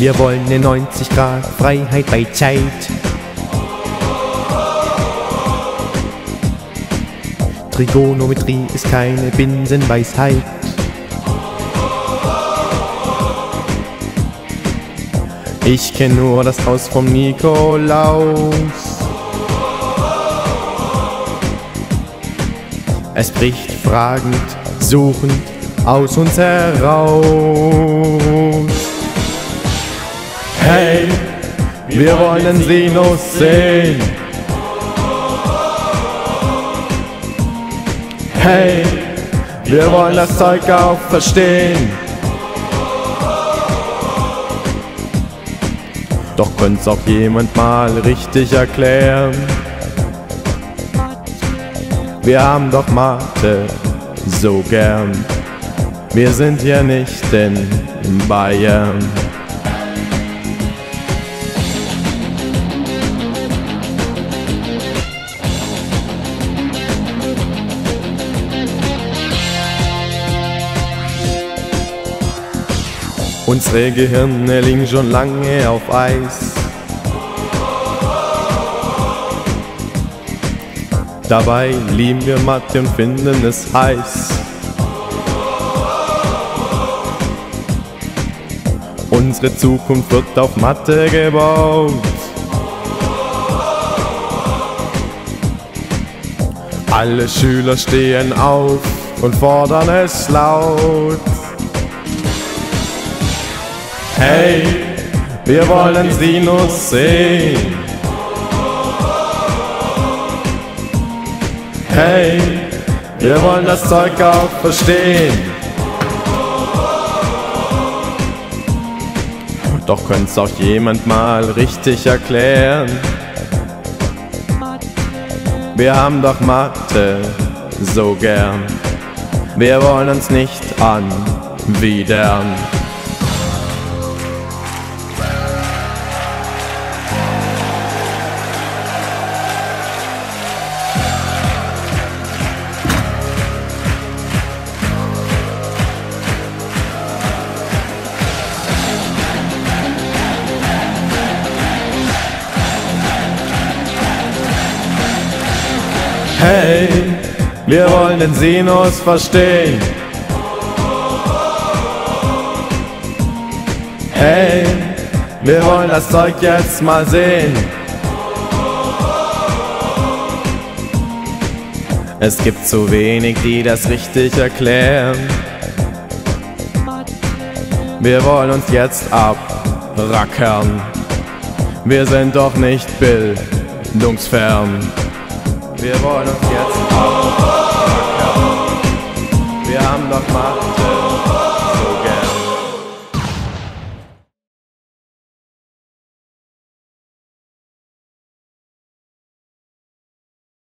Wir wollen eine 90 Grad Freiheit bei Zeit. Trigonometrie ist keine Binsenweisheit. Ich kenn nur das Haus vom Nikolaus. Es bricht fragend, suchend aus uns heraus. Wir wollen Sinus sehen. Hey, wir wollen das Zeug auch verstehen. Doch könnte auch jemand mal richtig erklären. Wir haben doch Mathe so gern. Wir sind ja nicht in Bayern. Unsere Gehirne liegen schon lange auf Eis. Dabei lieben wir Mathe und finden es heiß. Unsere Zukunft wird auf Mathe gebaut. Alle Schüler stehen auf und fordern es laut. Hey, wir wollen Sinus sehen. Hey, wir wollen das Zeug auch verstehen. Doch könnte auch jemand mal richtig erklären. Wir haben doch Mathe so gern. Wir wollen uns nicht anwidern. Hey, wir wollen den Sinus verstehen. Hey, wir wollen das Zeug jetzt mal sehen. Es gibt zu wenig, die das richtig erklären. Wir wollen uns jetzt abrackern. Wir sind doch nicht bildungsfern. Wir wollen uns jetzt abrackern.